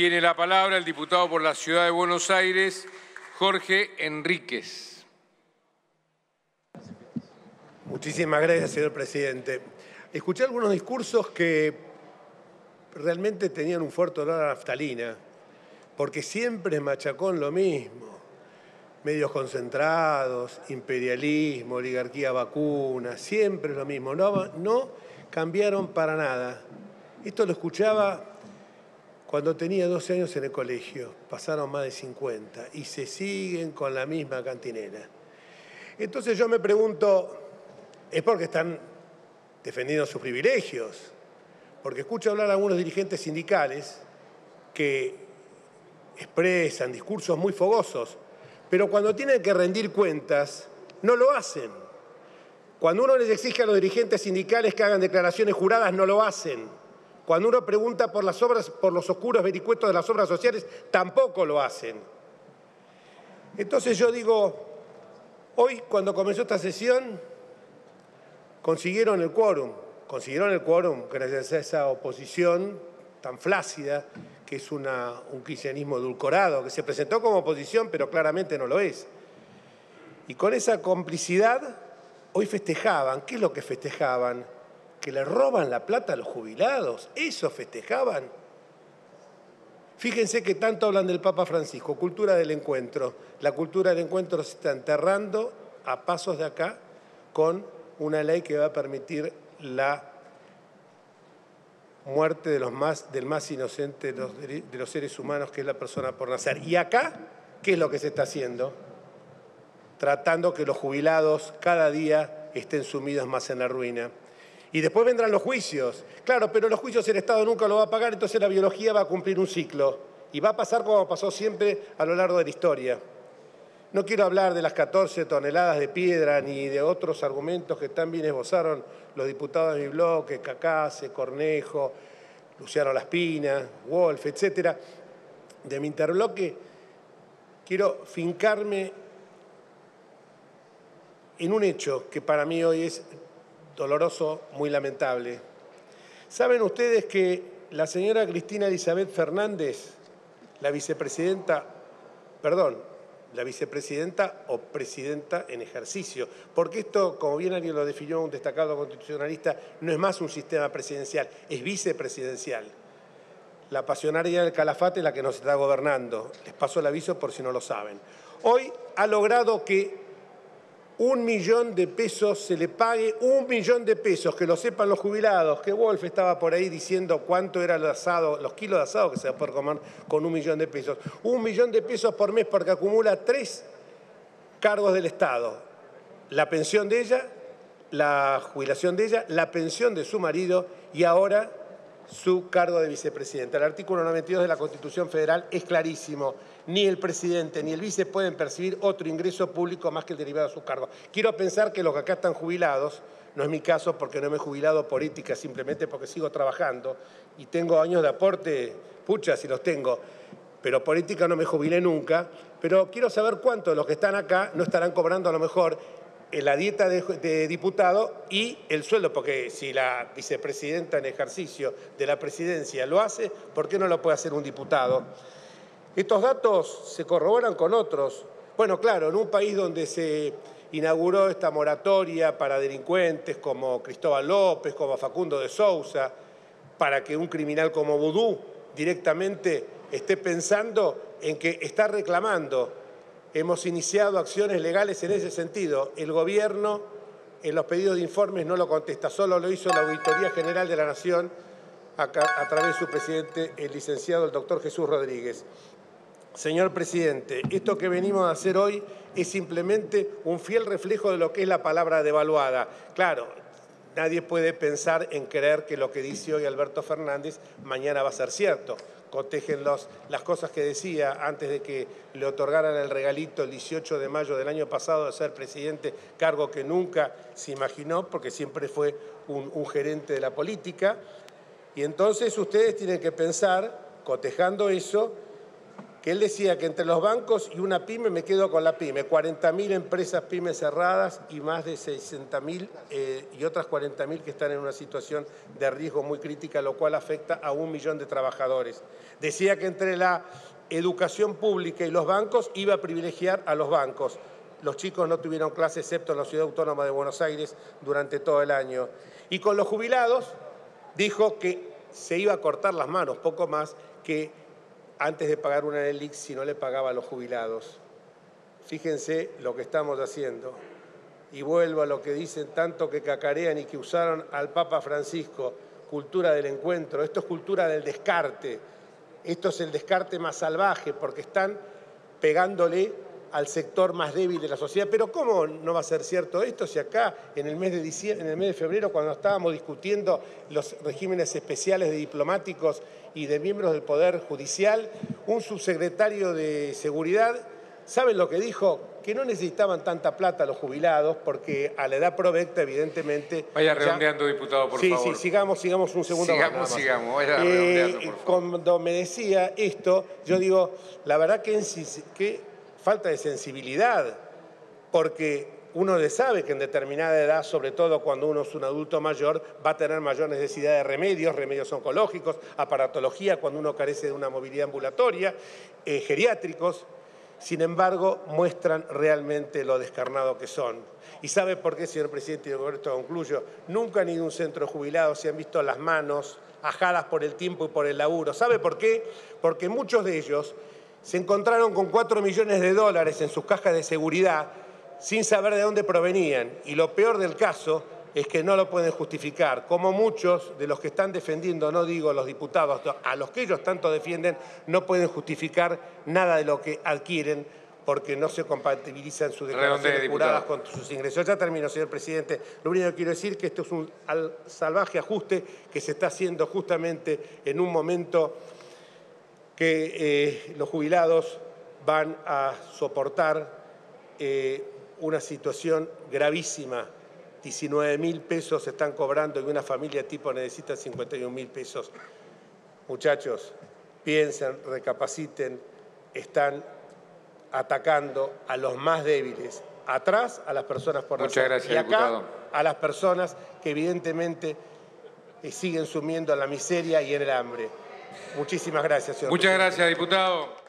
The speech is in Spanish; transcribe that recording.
Tiene la palabra el diputado por la Ciudad de Buenos Aires, Jorge Enríquez. Muchísimas gracias, señor presidente. Escuché algunos discursos que realmente tenían un fuerte olor a naftalina, porque siempre machacón lo mismo. Medios concentrados, imperialismo, oligarquía vacuna, siempre es lo mismo. No, no cambiaron para nada. Esto lo escuchaba cuando tenía 12 años en el colegio, pasaron más de 50 y se siguen con la misma cantinera. Entonces yo me pregunto, ¿es porque están defendiendo sus privilegios? Porque escucho hablar a algunos dirigentes sindicales que expresan discursos muy fogosos, pero cuando tienen que rendir cuentas, no lo hacen. Cuando uno les exige a los dirigentes sindicales que hagan declaraciones juradas, no lo hacen. Cuando uno pregunta por las obras, por los oscuros vericuetos de las obras sociales, tampoco lo hacen. Entonces yo digo, hoy cuando comenzó esta sesión, consiguieron el quórum, consiguieron el quórum gracias a esa oposición tan flácida, que es un cristianismo edulcorado, que se presentó como oposición, pero claramente no lo es. Y con esa complicidad, hoy festejaban, ¿qué es lo que festejaban? Que le roban la plata a los jubilados. Eso festejaban. Fíjense que tanto hablan del Papa Francisco, cultura del encuentro. La cultura del encuentro se está enterrando a pasos de acá con una ley que va a permitir la muerte del más inocente de los seres humanos, que es la persona por nacer. Y acá, ¿qué es lo que se está haciendo? Tratando que los jubilados cada día estén sumidos más en la ruina. Y después vendrán los juicios. Claro, pero los juicios el Estado nunca lo va a pagar, entonces la biología va a cumplir un ciclo. Y va a pasar como pasó siempre a lo largo de la historia. No quiero hablar de las 14 toneladas de piedra ni de otros argumentos que también esbozaron los diputados de mi bloque, Cacase, Cornejo, Luciano Laspina, Wolf, etc. De mi interbloque, quiero fincarme en un hecho que para mí hoy es doloroso, muy lamentable. ¿Saben ustedes que la señora Cristina Elizabeth Fernández, la vicepresidenta, perdón, la vicepresidenta o presidenta en ejercicio, porque esto, como bien alguien lo definió un destacado constitucionalista, no es más un sistema presidencial, es vicepresidencial. La pasionaria del calafate es la que nos está gobernando. Les paso el aviso por si no lo saben. Hoy ha logrado que un millón de pesos se le pague, un millón de pesos, que lo sepan los jubilados, que Wolf estaba por ahí diciendo cuánto era el asado, los kilos de asado que se va a poder comer con un millón de pesos. Un millón de pesos por mes porque acumula tres cargos del Estado. La pensión de ella, la jubilación de ella, la pensión de su marido y ahora su cargo de vicepresidenta. El artículo 92 de la Constitución Federal es clarísimo. Ni el presidente ni el vice pueden percibir otro ingreso público más que el derivado de sus cargos. Quiero pensar que los que acá están jubilados, no es mi caso porque no me he jubilado por ética, simplemente porque sigo trabajando y tengo años de aporte, pucha si los tengo, pero por ética no me jubilé nunca, pero quiero saber cuántos de los que están acá no estarán cobrando a lo mejor la dieta de, diputado y el sueldo, porque si la vicepresidenta en ejercicio de la presidencia lo hace, ¿por qué no lo puede hacer un diputado? Estos datos se corroboran con otros. Bueno, claro, en un país donde se inauguró esta moratoria para delincuentes como Cristóbal López, como Facundo de Sousa, para que un criminal como Vudú directamente esté pensando en que está reclamando Hemos iniciado acciones legales en ese sentido. El gobierno en los pedidos de informes no lo contesta, solo lo hizo la Auditoría General de la Nación a, través de su presidente, el licenciado, el doctor Jesús Rodríguez. Señor presidente, esto que venimos a hacer hoy es simplemente un fiel reflejo de lo que es la palabra devaluada. Claro, nadie puede pensar en creer que lo que dice hoy Alberto Fernández mañana va a ser cierto cotejen las cosas que decía antes de que le otorgaran el regalito el 18 de mayo del año pasado de ser presidente, cargo que nunca se imaginó porque siempre fue un, un gerente de la política. Y entonces ustedes tienen que pensar, cotejando eso, que él decía que entre los bancos y una pyme me quedo con la pyme, 40.000 empresas pymes cerradas y más de 60.000 eh, y otras 40.000 que están en una situación de riesgo muy crítica, lo cual afecta a un millón de trabajadores. Decía que entre la educación pública y los bancos iba a privilegiar a los bancos. Los chicos no tuvieron clase excepto en la Ciudad Autónoma de Buenos Aires durante todo el año. Y con los jubilados dijo que se iba a cortar las manos, poco más que antes de pagar una ELIX si no le pagaba a los jubilados. Fíjense lo que estamos haciendo. Y vuelvo a lo que dicen tanto que cacarean y que usaron al Papa Francisco, cultura del encuentro. Esto es cultura del descarte. Esto es el descarte más salvaje porque están pegándole al sector más débil de la sociedad. Pero ¿cómo no va a ser cierto esto si acá en el mes de diciembre, en el mes de febrero cuando estábamos discutiendo los regímenes especiales de diplomáticos y de miembros del poder judicial, un subsecretario de seguridad ¿Saben lo que dijo? Que no necesitaban tanta plata los jubilados porque a la edad provecta, evidentemente... Vaya redondeando, diputado, por favor. Sí, sí, sigamos, sigamos un segundo sigamos, más. Sigamos, vaya eh, redondeando, por favor. Cuando me decía esto, yo digo, la verdad que, que falta de sensibilidad, porque uno le sabe que en determinada edad, sobre todo cuando uno es un adulto mayor, va a tener mayor necesidad de remedios, remedios oncológicos, aparatología, cuando uno carece de una movilidad ambulatoria, eh, geriátricos, sin embargo, muestran realmente lo descarnado que son. ¿Y sabe por qué, señor presidente? Y con esto concluyo. Nunca han ido a un centro jubilado, se han visto las manos ajadas por el tiempo y por el laburo. ¿Sabe por qué? Porque muchos de ellos se encontraron con 4 millones de dólares en sus cajas de seguridad sin saber de dónde provenían. Y lo peor del caso es que no lo pueden justificar, como muchos de los que están defendiendo, no digo los diputados, a los que ellos tanto defienden, no pueden justificar nada de lo que adquieren porque no se compatibilizan sus declaraciones juradas con sus ingresos. Ya termino, señor presidente. Lo único que quiero decir es que esto es un salvaje ajuste que se está haciendo justamente en un momento que eh, los jubilados van a soportar eh, una situación gravísima 19 mil pesos se están cobrando y una familia tipo necesita 51 mil pesos. Muchachos, piensen, recapaciten, están atacando a los más débiles. Atrás a las personas por Muchas gracias, y acá a las personas que evidentemente eh, siguen sumiendo en la miseria y en el hambre. Muchísimas gracias, señor Muchas gracias, diputado.